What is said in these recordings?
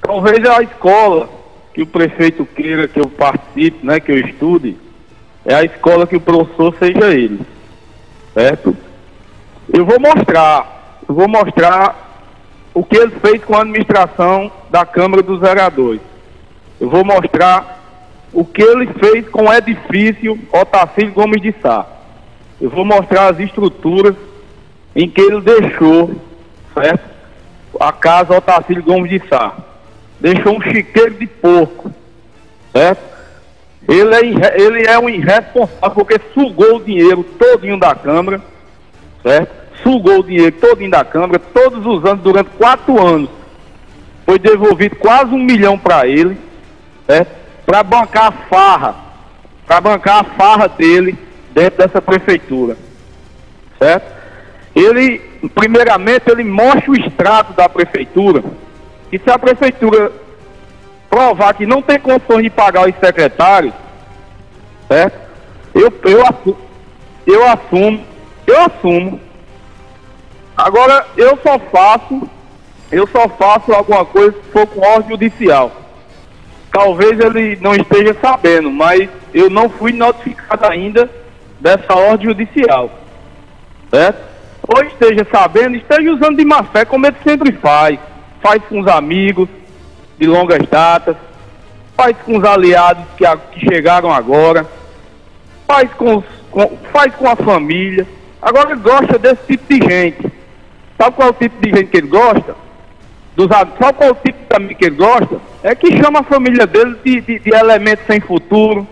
Talvez a escola que o prefeito queira que eu participe, né, que eu estude, é a escola que o professor seja ele. Certo? Eu vou mostrar, eu vou mostrar o que ele fez com a administração da Câmara dos Vereadores. Eu vou mostrar o que ele fez com o edifício Otacílio Gomes de Sá. Eu vou mostrar as estruturas em que ele deixou, certo? A casa Otacílio Gomes de Sá. Deixou um chiqueiro de porco, certo? Ele é, ele é um irresponsável porque sugou o dinheiro todinho da Câmara, certo? Sugou o dinheiro todinho da Câmara, todos os anos, durante quatro anos. Foi devolvido quase um milhão para ele, certo? Para bancar a farra, para bancar a farra dele dentro dessa prefeitura, certo? Ele, primeiramente, ele mostra o extrato da prefeitura, e se a prefeitura provar que não tem condições de pagar os secretários, certo? Eu, eu, assumo, eu assumo, eu assumo. Agora, eu só faço, eu só faço alguma coisa se for com ordem judicial. Talvez ele não esteja sabendo, mas eu não fui notificado ainda dessa ordem judicial. Certo? Ou esteja sabendo, esteja usando de má fé, como ele sempre faz. Faz com os amigos, de longas datas, faz com os aliados que, a, que chegaram agora, faz com, os, com, faz com a família. Agora ele gosta desse tipo de gente. Sabe qual é o tipo de gente que ele gosta? Dos, sabe qual é o tipo de amigo que ele gosta? É que chama a família dele de, de, de elementos sem futuro,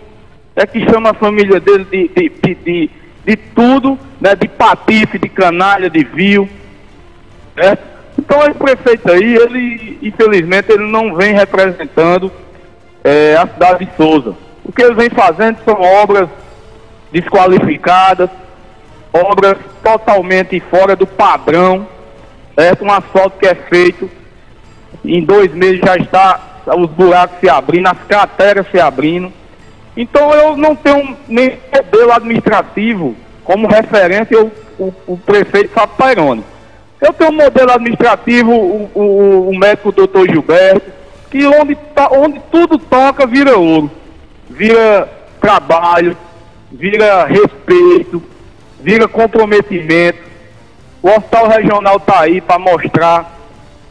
é que chama a família dele de, de, de, de, de tudo, né, de patife, de canalha, de vil. Né? Então esse prefeito aí, ele, infelizmente, ele não vem representando é, a cidade de Souza. O que ele vem fazendo são obras desqualificadas, obras totalmente fora do padrão, certo? Um asfalto que é feito, em dois meses já está os buracos se abrindo, as crateras se abrindo. Então eu não tenho nem modelo administrativo como referência o, o, o prefeito Pairone. Eu tenho um modelo administrativo, o, o, o médico doutor Gilberto, que onde, onde tudo toca vira ouro, vira trabalho, vira respeito, vira comprometimento. O hospital regional está aí para mostrar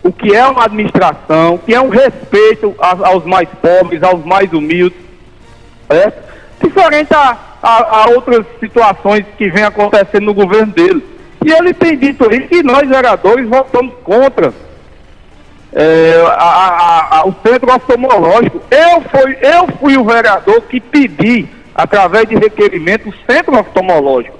o que é uma administração, o que é um respeito aos mais pobres, aos mais humildes, é? diferente a, a, a outras situações que vem acontecendo no governo dele. E ele tem dito aí que nós, vereadores, votamos contra é, a, a, o centro oftalmológico. Eu fui, eu fui o vereador que pedi, através de requerimento, o centro oftalmológico.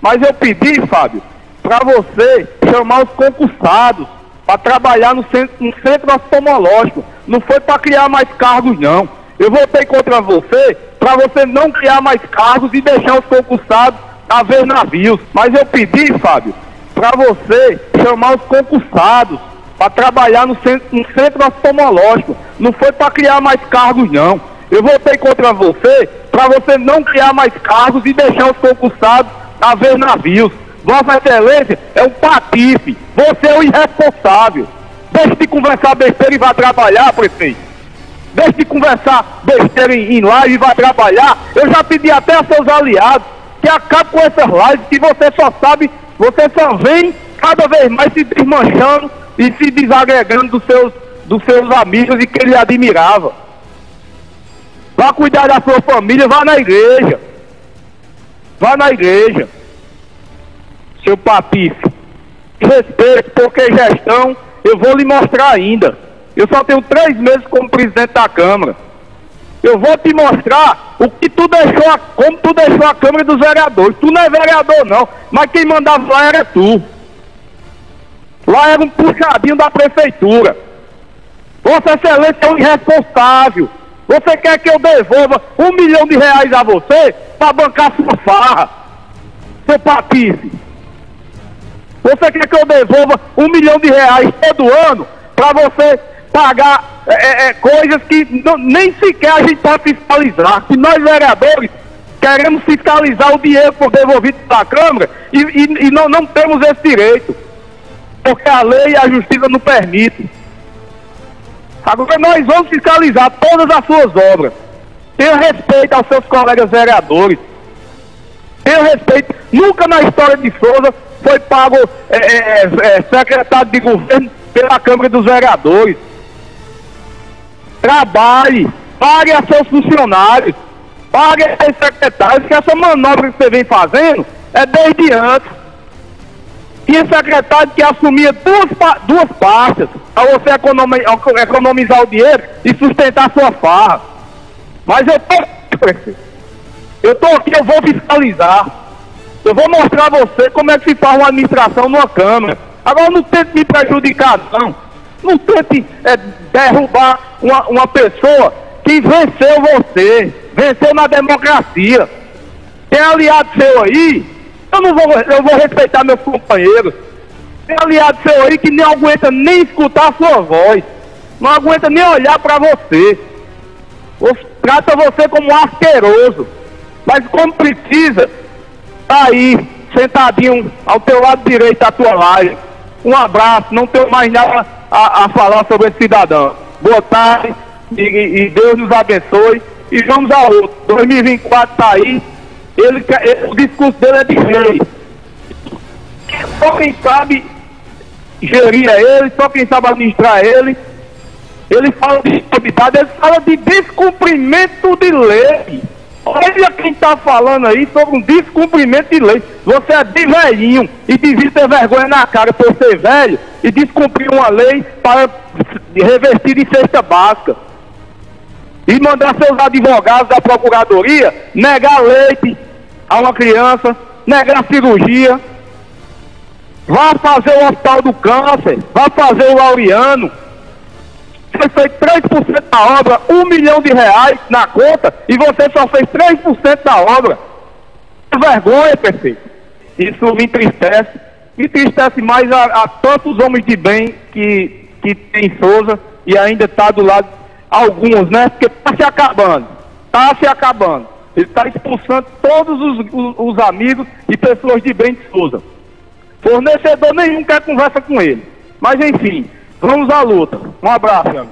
Mas eu pedi, Fábio, para você chamar os concursados para trabalhar no centro, no centro oftalmológico. Não foi para criar mais cargos, não. Eu votei contra você para você não criar mais cargos e deixar os concursados a ver navios. Mas eu pedi, Fábio, para você chamar os concursados para trabalhar no centro, no centro oftalmológico. Não foi para criar mais cargos, não. Eu votei contra você para você não criar mais cargos e deixar os concursados a ver navios. Vossa Excelência é um patife. Você é o irresponsável. Deixe de conversar besteira e vá trabalhar, prefeito. Deixe de conversar besteira em, em live e vá trabalhar. Eu já pedi até a seus aliados que acabe com essas lives que você só sabe, você só vem cada vez mais se desmanchando e se desagregando dos seus, dos seus amigos e que ele admirava. Vá cuidar da sua família, vá na igreja. Vá na igreja. Seu patife. Respeito, porque gestão eu vou lhe mostrar ainda. Eu só tenho três meses como presidente da Câmara. Eu vou te mostrar o que tu deixou, a, como tu deixou a Câmara dos Vereadores. Tu não é vereador, não, mas quem mandava lá era tu. Lá era um puxadinho da prefeitura. Vossa Excelência é um irresponsável. Você quer que eu devolva um milhão de reais a você para bancar sua farra, seu patife? Você quer que eu devolva um milhão de reais todo ano para você pagar é, é, é, coisas que não, nem sequer a gente pode fiscalizar? Que nós, vereadores, queremos fiscalizar o dinheiro por devolvido da Câmara e, e, e não, não temos esse direito porque a lei e a justiça não permitem. Agora nós vamos fiscalizar todas as suas obras. Tenha respeito aos seus colegas vereadores. Tenha respeito. Nunca na história de Souza foi pago é, é, é, secretário de governo pela Câmara dos Vereadores. Trabalhe, pague a seus funcionários, pague a seus secretários, que essa manobra que você vem fazendo é desde antes. Tinha secretário que assumia duas, duas pastas para você economizar, economizar o dinheiro e sustentar sua farra. Mas eu tô, eu tô aqui, eu vou fiscalizar. Eu vou mostrar a você como é que se faz uma administração numa Câmara. Agora não tente me prejudicar, não. Não tente é, derrubar uma, uma pessoa que venceu você, venceu na democracia. Tem aliado seu aí, eu não vou, eu vou respeitar meus companheiros. Tem aliado seu aí que não aguenta nem escutar a sua voz, não aguenta nem olhar para você. Trata você como um asqueroso. Mas como precisa, tá aí, sentadinho ao teu lado direito da tua live. Um abraço, não tenho mais nada a, a falar sobre esse cidadão. Boa tarde e, e, Deus nos abençoe. E vamos ao outro. 2024 tá aí. Ele, ele, o discurso dele é de rei. Só quem sabe gerir é ele, só quem sabe administrar é ele. Ele fala de estabilidade, ele fala de descumprimento de lei. Olha quem está falando aí sobre um descumprimento de lei. Você é de velhinho e devia ter vergonha na cara por ser velho e descumprir uma lei para revertir de cesta básica. E mandar seus advogados da procuradoria negar leite a uma criança, negar cirurgia. Vá fazer o hospital do câncer, vá fazer o Laureano fez 3% da obra, um milhão de reais na conta, e você só fez 3% da obra. Vergonha, prefeito. Isso me entristece. Me entristece mais a, a tantos homens de bem que, que tem Souza e ainda está do lado, alguns, né? Porque está se acabando. Está se acabando. Ele está expulsando todos os, os, os, amigos e pessoas de bem de Souza. Fornecedor nenhum quer conversa com ele. Mas enfim, Vamos à luta. Um abraço, amigo.